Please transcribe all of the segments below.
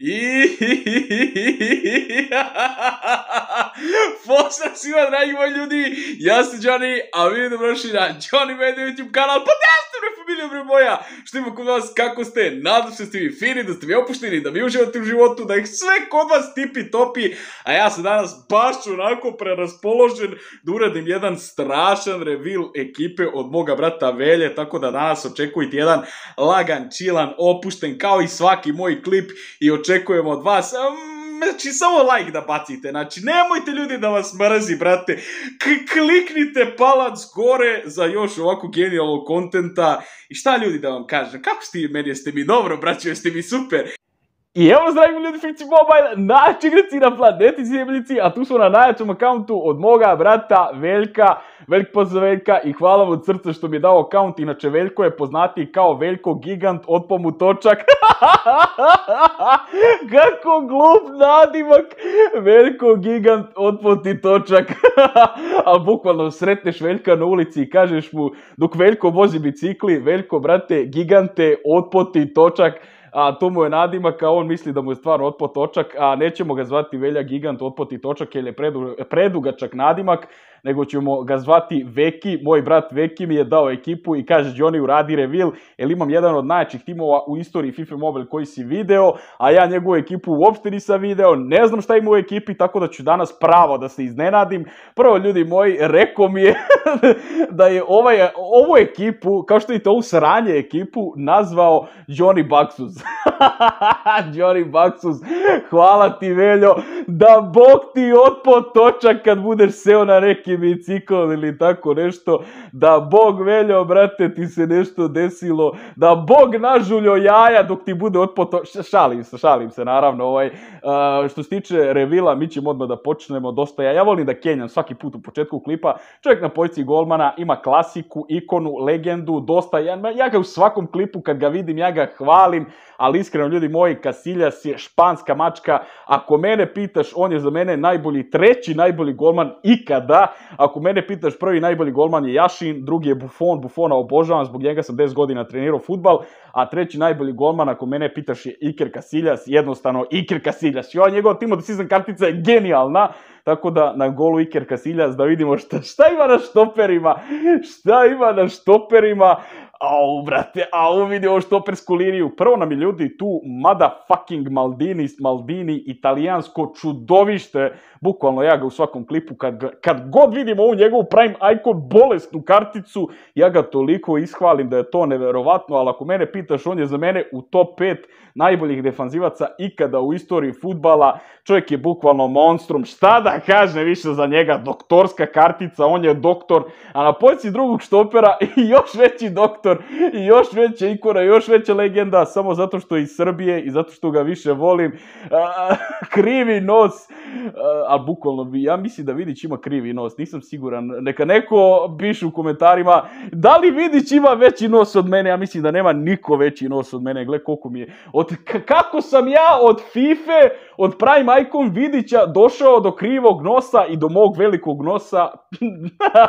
I... Pozdrav svima, dragi moji ljudi, ja sam Johnny, a vi dobrošli na Johnny Media YouTube kanal, pa ste bre moja, što ima kod vas, kako ste, nadam se ste vi fini, da ste mi opušteni, da mi uživate u životu, da ih sve kod vas tipi topi, a ja sam danas baš onako preraspoložen da uradim jedan strašan reveal ekipe od moga brata Velje, tako da danas očekujte jedan lagan, čilan, opušten, kao i svaki moj klip i očekujemo od vas. Znači, samo like da bacite. Znači, nemojte ljudi da vas mrazi, brate. kliknite palac gore za još ovako genijalnog kontenta. I šta ljudi da vam kažem? Kako ste meni? Jeste mi dobro, braćo? Jeste mi super? I evo zdravim ljudi Fikci Mobile, najjači igraci na planeti Zemljici, a tu smo na najjačom akauntu od moga brata Veljka, velik pozdrav Veljka i hvala mu od srca što mi je dao akaunt, inače Veljko je poznati kao Veljko Gigant od točak. Kako glup nadimak, Veljko Gigant od točak. Ali bukvalno sretneš Veljka na ulici i kažeš mu, dok Veljko vozi bicikli, Veljko brate, gigante, otpoti točak, a to mu je nadimak, a on misli da mu je stvarno otpot točak, a nećemo ga zvati Velja Gigant otpot i točak jer je predugačak nadimak, nego ćemo ga zvati Veki, moj brat Veki mi je dao ekipu i kaže Johnny uradi reveal, jer imam jedan od najjačih timova u istoriji FIFA Mobile koji si video, a ja njegovu ekipu uopšte nisam video, ne znam šta ima u ekipi, tako da ću danas pravo da se iznenadim. Prvo ljudi moji, rekao mi je da je ovaj, ovu ekipu, kao što vidite ovu sranje ekipu, nazvao Johnny Baxus. Johnny Baxus, hvala ti Veljo, da bog ti otpo točak kad budeš seo na neki neki bicikl ili tako nešto, da Bog veljo, brate, ti se nešto desilo, da Bog nažuljo jaja dok ti bude otpoto... Šalim se, šalim se, naravno, ovaj, što se tiče revila, mi ćemo odmah da počnemo dosta. Ja, ja volim da kenjam svaki put u početku klipa. Čovjek na pozici golmana ima klasiku, ikonu, legendu, dosta. Ja, ja ga u svakom klipu kad ga vidim, ja ga hvalim, ali iskreno ljudi moji, Casillas je španska mačka. Ako mene pitaš, on je za mene najbolji, treći najbolji golman ikada. Ako mene pitaš, prvi najbolji golman je Jašin, drugi je Buffon, Buffona obožavam, zbog njega sam 10 godina trenirao futbal, a treći najbolji golman, ako mene pitaš, je Iker Casillas, jednostavno Iker Casillas. Jo, njegova Timo season kartica je genijalna, tako da na golu Iker Casillas da vidimo šta, šta ima na štoperima, šta ima na štoperima, Au, brate, au, vidi ovo štopersku liniju. Prvo nam je ljudi tu motherfucking Maldini, Maldini, italijansko čudovište. Bukvalno ja ga u svakom klipu, kad, kad god vidim ovu njegovu prime icon bolesnu karticu, ja ga toliko ishvalim da je to neverovatno, ali ako mene pitaš, on je za mene u top 5 najboljih defanzivaca ikada u istoriji futbala. Čovjek je bukvalno monstrum. Šta da kaže više za njega? Doktorska kartica, on je doktor, a na poziciji drugog štopera i još veći doktor i još veća ikona, još veća legenda, samo zato što je iz Srbije i zato što ga više volim. krivi nos, ali bukvalno, ja mislim da Vidić ima krivi nos, nisam siguran. Neka neko piše u komentarima, da li Vidić ima veći nos od mene? Ja mislim da nema niko veći nos od mene, gle koliko mi je. Od, kako sam ja od FIFA, od Prime Icon Vidića došao do krivog nosa i do mog velikog nosa.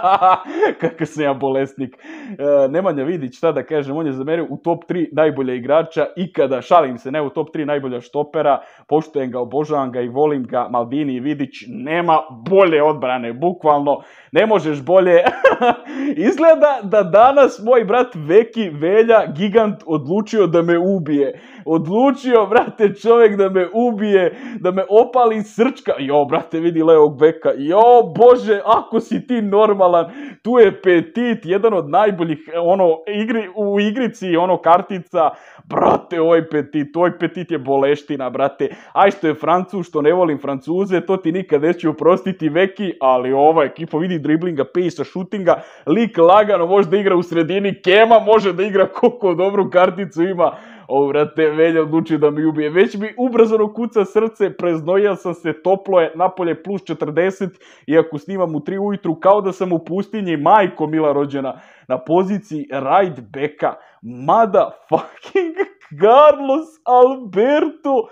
Kakav sam ja bolesnik. E, Nemanja Vidić šta da kažem, on je za mene u top 3 najbolja igrača ikada, šalim se, ne u top 3 najbolja štopera, poštujem ga, obožavam ga i volim ga, Maldini i Vidić, nema bolje odbrane, bukvalno, ne možeš bolje. Izgleda da danas moj brat Veki Velja, gigant, odlučio da me ubije. Odlučio, brate, čovjek da me ubije, da me opali srčka. Jo, brate, vidi Leo Beka. Jo, bože, ako si ti normalan, tu je Petit, jedan od najboljih, ono, igri, u igrici, ono, kartica. Brate, oj Petit, oj Petit je boleština, brate. Aj što je Francuz, što ne volim Francuze, to ti nikad neću oprostiti Veki, ali ova ekipa vidi driblinga, pejsa, šutinga, lik lagano može da igra u sredini, Kema može da igra koliko dobru karticu ima. O, vrate, Velja odlučio da mi ubije. Već mi ubrzano kuca srce, preznojio sam se, toplo je, napolje plus 40, iako snimam u 3 ujutru, kao da sam u pustinji, majko mila rođena, na poziciji right backa, fucking Carlos Alberto.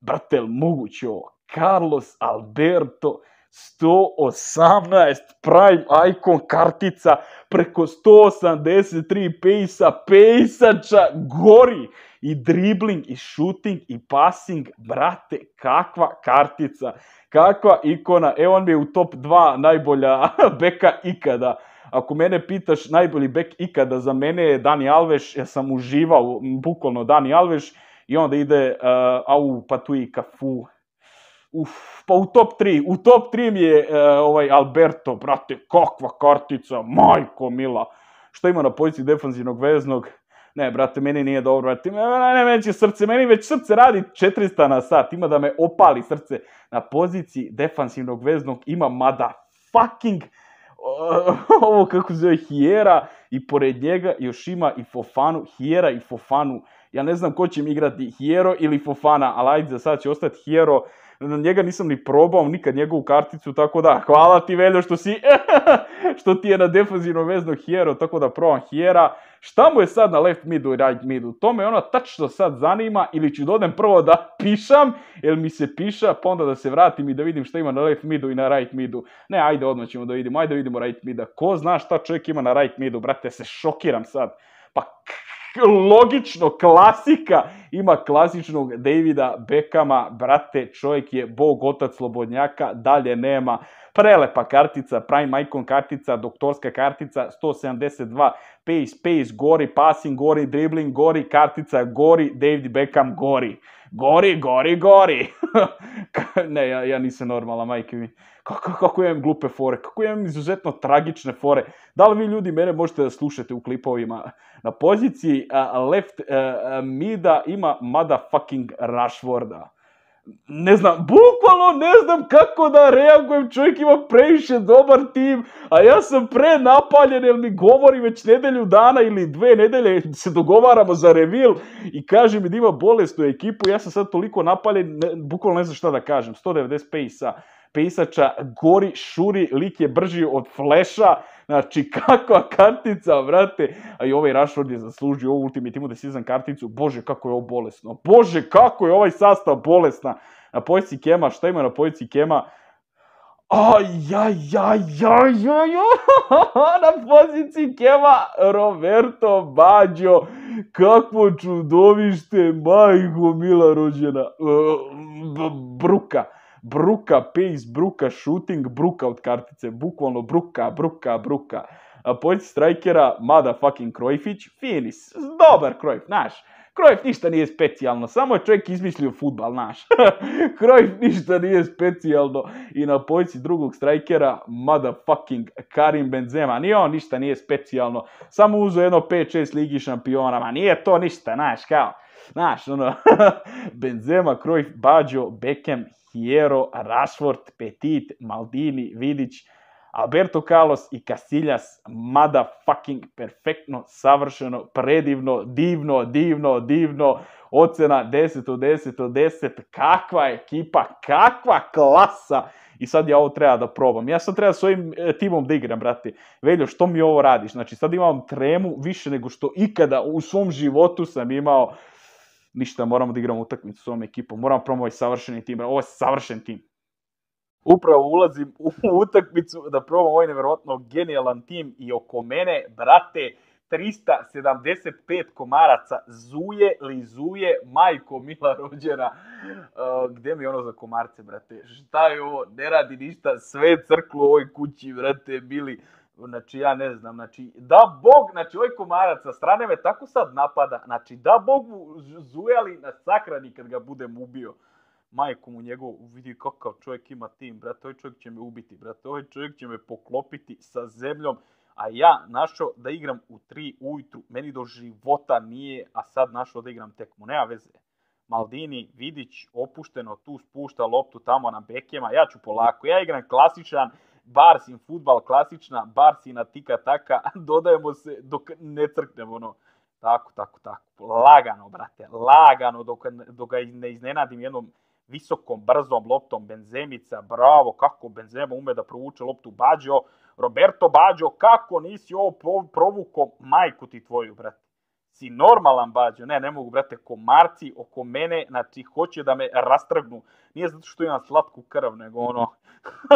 Brate, moguće ovo? Carlos Alberto 118 Prime Icon kartica preko 183 pejsa, pejsača, gori. i dribling, i shooting, i passing, brate, kakva kartica, kakva ikona, evo on mi je u top 2 najbolja beka ikada. Ako mene pitaš najbolji bek ikada za mene je Dani Alveš, ja sam uživao, bukvalno Dani Alveš, i onda ide, uh, au, pa i Cafu, Uf, pa u top 3, u top 3 mi je uh, ovaj Alberto, brate, kakva kartica, majko mila. Što ima na poziciji defanzivnog veznog? Ne, brate, meni nije dobro, brate, ne, meni će srce, meni već srce radi 400 na sat, ima da me opali srce. Na poziciji defansivnog veznog ima mada fucking ovo kako zove Hiera i pored njega još ima i Fofanu, Hiera i Fofanu. Ja ne znam ko će mi igrati Hiero ili Fofana, ali ajde za sad će ostati Hiero na njega nisam ni probao nikad njegovu karticu, tako da hvala ti Veljo što si, što ti je na defensivnom vezno Hiero, tako da probam Hiera. Šta mu je sad na left midu i right midu? To me ono tačno sad zanima ili ću dodem prvo da pišam, jer mi se piša, pa onda da se vratim i da vidim šta ima na left midu i na right midu. Ne, ajde odmah ćemo da vidimo, ajde vidimo right mida. Ko zna šta čovjek ima na right midu, brate, se šokiram sad. Pa logično, klasika, ima klasičnog Davida Bekama, brate, čovjek je bog otac slobodnjaka, dalje nema. Prelepa kartica, prime icon kartica, doktorska kartica, 172, pace, pace, gori, passing, gori, dribbling, gori, kartica, gori, David Beckham, gori. Gori, gori, gori. ne, ja, ja nisam normala, majke mi kako, kako imam glupe fore, kako imam izuzetno tragične fore. Da li vi ljudi mene možete da slušate u klipovima? Na poziciji left uh, mida ima motherfucking Rashforda. Ne znam, bukvalno ne znam kako da reagujem, čovjek ima previše dobar tim, a ja sam pre napaljen jer mi govori već nedelju dana ili dve nedelje se dogovaramo za revil i kaže mi da ima bolest u ekipu, ja sam sad toliko napaljen, ne, bukvalno ne znam šta da kažem, 190 pace pisača, gori, šuri, lik je brži od fleša, znači kakva kartica, brate, a i ovaj Rashford je zaslužio ovu Ultimate Season karticu, bože kako je ovo bolesno, bože kako je ovaj sastav bolesna, na pojici Kema, šta ima na pojici Kema, Aj, na poziciji Kema Roberto Baggio, kakvo čudovište, majko mila rođena, bruka bruka, pace, bruka, shooting, bruka od kartice, bukvalno bruka, bruka, bruka. Poljci strajkera, fucking Krojfić, finis, dobar Krojf, znaš. Krojf ništa nije specijalno, samo je čovjek izmislio futbal, naš. Krojf ništa nije specijalno i na poljci drugog strajkera, fucking Karim Benzema, ni on ništa nije specijalno, samo uzo jedno 5-6 ligi šampiona, ma nije to ništa, znaš, kao. Znaš, ono, Benzema, Krojf, Baggio, Beckham, Hierro, Rashford, Petit, Maldini, Vidić, Alberto Carlos i Casillas, mada fucking perfektno, savršeno, predivno, divno, divno, divno, ocena 10 od 10 od 10, kakva ekipa, kakva klasa, i sad ja ovo treba da probam. Ja sad treba s ovim e, timom da igram, brate. Veljo, što mi ovo radiš? Znači, sad imam tremu više nego što ikada u svom životu sam imao ništa, moramo da igramo utakmicu s ovom ekipom, moramo promovati savršeni tim, ovo je savršen tim. Upravo ulazim u utakmicu da probam ovaj nevjerojatno genijalan tim i oko mene, brate, 375 komaraca zuje li zuje majko mila rođena. Uh, gde mi ono za komarce, brate? Šta je ovo? Ne radi ništa, sve crklo u ovoj kući, brate, bili. Znači, ja ne znam, znači, da Bog, znači, ovaj komarac sa strane me tako sad napada, znači, da Bog mu zujali na sakrani kad ga budem ubio. Majko mu njegov, vidi kakav čovjek ima tim, brate, ovaj čovjek će me ubiti, brate, ovaj čovjek će me poklopiti sa zemljom, a ja našao da igram u tri ujutru, meni do života nije, a sad našao da igram tekmu, nema veze. Maldini, Vidić, opušteno tu spušta loptu tamo na bekema, ja ću polako, ja igram klasičan, Barsin futbal klasična, Barsina tika taka, dodajemo se dok ne crknemo ono. Tako, tako, tako. Lagano, brate, lagano, dok, dok ga ne iznenadim jednom visokom, brzom loptom Benzemica, bravo, kako Benzema ume da provuče loptu Bađo, Roberto Bađo, kako nisi ovo provuko majku ti tvoju, brate. Si normalan Bađo, ne, ne mogu, brate, komarci oko mene, znači, hoće da me rastrgnu. Nije zato što imam slatku krv, nego ono,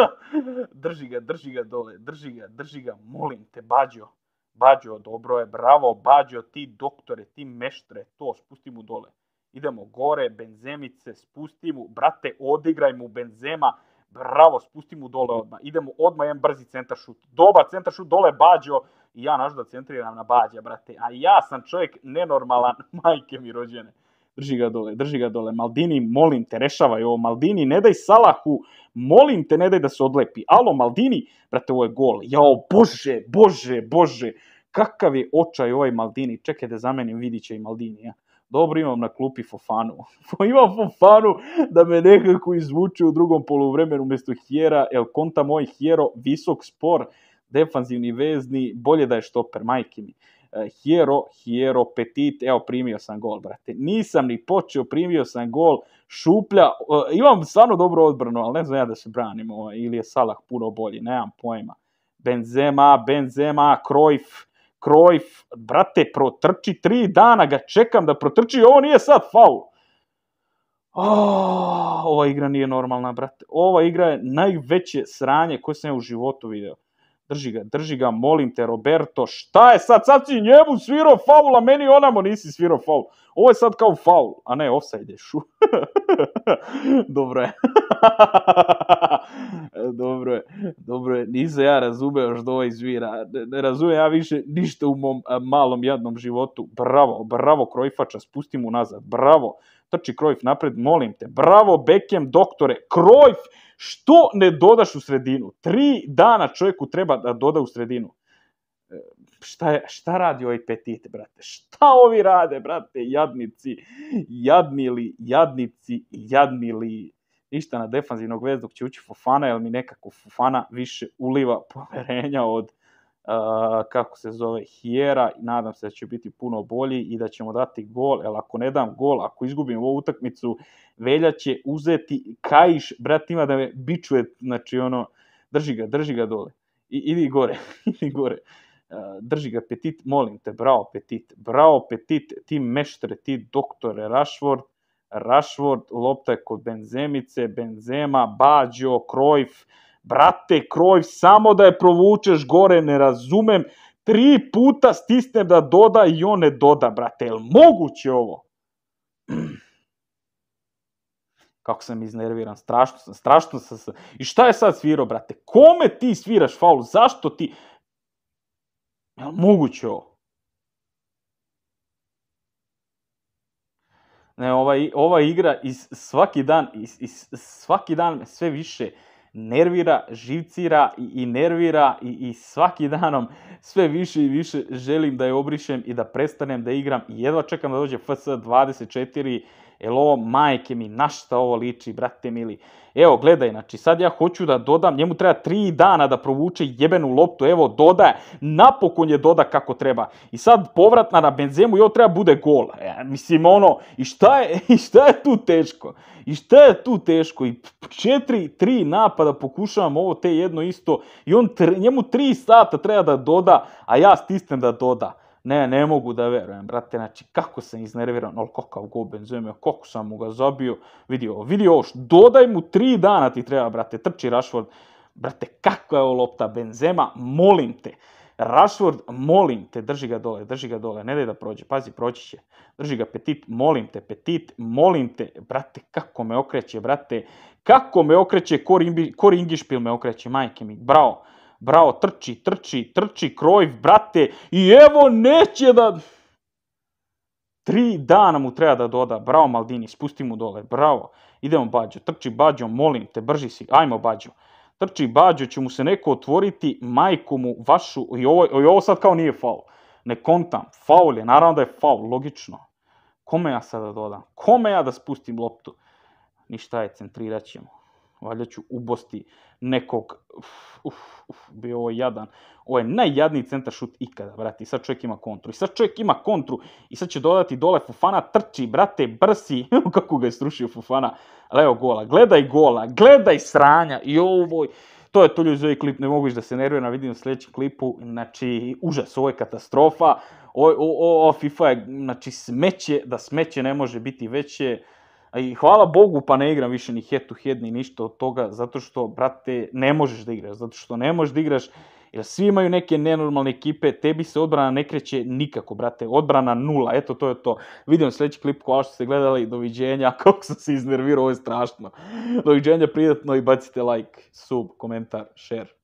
drži ga, drži ga dole, drži ga, drži ga, molim te, Bađo. Bađo, dobro je, bravo, Bađo, ti doktore, ti meštre, to, spusti mu dole. Idemo gore, benzemice, spusti mu, brate, odigraj mu benzema, bravo, spusti mu dole odmah. Idemo odmah jedan brzi centar šut. Dobar centar šut, dole Bađo, i ja naš da centriram na Bađa, brate. A ja sam čovjek nenormalan, majke mi rođene. Drži ga dole, drži ga dole. Maldini, molim te, rešavaj ovo. Maldini, ne daj Salahu, molim te, ne daj da se odlepi. Alo, Maldini, brate, ovo je gol. Jao, bože, bože, bože. Kakav je očaj ovaj Maldini. Čekaj da zamenim, vidit će i Maldini, ja. Dobro imam na klupi Fofanu. imam Fofanu da me nekako izvuče u drugom poluvremenu umjesto Hjera. El konta moj Hjero, visok spor, defanzivni vezni, bolje da je štoper, majke mi. Hiero, Hiero, Petit, evo primio sam gol, brate. Nisam ni počeo, primio sam gol, šuplja, imam stvarno dobro odbranu, ali ne znam ja da se branim, ovaj, ili je Salah puno bolji, nemam pojma. Benzema, Benzema, Cruyff, Cruyff, brate, protrči tri dana, ga čekam da protrči, ovo nije sad faul. Oh, ova igra nije normalna, brate. Ova igra je najveće sranje koje sam ja u životu video. Drži ga, drži ga, molim te, Roberto, šta je sad? Sad si njemu svirao faul, a meni onamo nisi svirao faul. Ovo je sad kao faul, a ne, offside je dobro je. dobro je, dobro je. Nisam ja razumeo što ovo izvira. Ne, ne razumijem ja više ništa u mom malom jadnom životu. Bravo, bravo, Krojfača, spusti mu nazad. Bravo, trči Krojf napred, molim te. Bravo, Bekem, doktore. Krojf, što ne dodaš u sredinu? Tri dana čovjeku treba da doda u sredinu. E, šta, je, šta radi ovaj petit, brate? Šta ovi rade, brate? Jadnici, jadnili, jadnici, jadnili. Ništa na defanzivnog vezdog će ući Fofana, jer mi nekako Fofana više uliva poverenja od kako se zove, Hijera i nadam se da će biti puno bolji i da ćemo dati gol, jer ako ne dam gol, ako izgubim ovu utakmicu, Velja će uzeti Kajiš, brat ima da me bičuje, znači ono, drži ga, drži ga dole, I, idi gore, idi gore, drži ga Petit, molim te, bravo Petit, bravo Petit, ti meštre, ti doktore Rashford, Rashford, lopta je kod Benzemice, Benzema, Bađo, Krojf, Brate, kroj, samo da je provučeš gore, ne razumem. Tri puta stisnem da doda i on ne doda, brate. Jel moguće ovo? Kako sam iznerviran, strašno sam, strašno sam. I šta je sad svirao, brate? Kome ti sviraš faul? Zašto ti... Jel moguće ovo? Ne, ova, ova igra iz svaki dan, iz, svaki dan sve više nervira, živcira i, nervira i, i svaki danom sve više i više želim da je obrišem i da prestanem da igram. I jedva čekam da dođe FC 24 Jel ovo, majke mi, na šta ovo liči, brate mili? Evo, gledaj, znači, sad ja hoću da dodam, njemu treba tri dana da provuče jebenu loptu, evo, dodaje, napokon je doda kako treba. I sad povratna na Benzemu i ovo treba bude gol. E, mislim, ono, i šta, je, i šta je tu teško? I šta je tu teško? I četiri, tri napada pokušavam ovo te jedno isto i on, njemu tri sata treba da doda, a ja stisnem da doda. Ne, ne mogu da verujem, brate, znači, kako sam iznerviran, ali kakav go Benzema, kako sam mu ga zabio, vidi ovo, vidi ovo, dodaj mu tri dana ti treba, brate, trči Rashford, brate, kakva je ovo lopta Benzema, molim te, Rashford, molim te, drži ga dole, drži ga dole, ne daj da prođe, pazi, proći će, drži ga Petit, molim te, Petit, molim te, brate, kako me okreće, brate, kako me okreće, Kor Ingišpil me okreće, majke mi, bravo, Bravo, trči, trči, trči, kroj, brate, i evo neće da... Tri dana mu treba da doda, bravo Maldini, spusti mu dole, bravo. Idemo Bađo, trči Bađo, molim te, brži si, ajmo Bađo. Trči Bađo, će mu se neko otvoriti, majku mu, vašu, i ovo, i ovo sad kao nije faul. Ne kontam, faul je, naravno da je faul, logično. Kome ja sada dodam? Kome ja da spustim loptu? Ništa je, centrirat ćemo valjda ću ubosti nekog, uf, uf, bio ovo jadan. Ovo je najjadniji centar šut ikada, brate, i sad čovjek ima kontru, i sad čovjek ima kontru, i sad će dodati dole Fufana, trči, brate, brsi, kako ga je strušio Fufana, ali evo gola, gledaj gola, gledaj sranja, i ovoj, to je to ljudi za ovaj klip, ne mogu da se nerviram, vidim u sljedećem klipu, znači, užas, ovo je katastrofa, ovo, ovo, FIFA je, znači, smeće, da smeće ne može biti veće, i hvala Bogu pa ne igram više ni head to head ni ništa od toga, zato što, brate, ne možeš da igraš, zato što ne možeš da igraš Jer svi imaju neke nenormalne ekipe, tebi se odbrana ne kreće nikako, brate. Odbrana nula, eto to je to. Vidim sljedeći klip hvala što ste gledali, doviđenja, kako sam se iznervirao, ovo je strašno. Doviđenja, prijatno i bacite like, sub, komentar, share.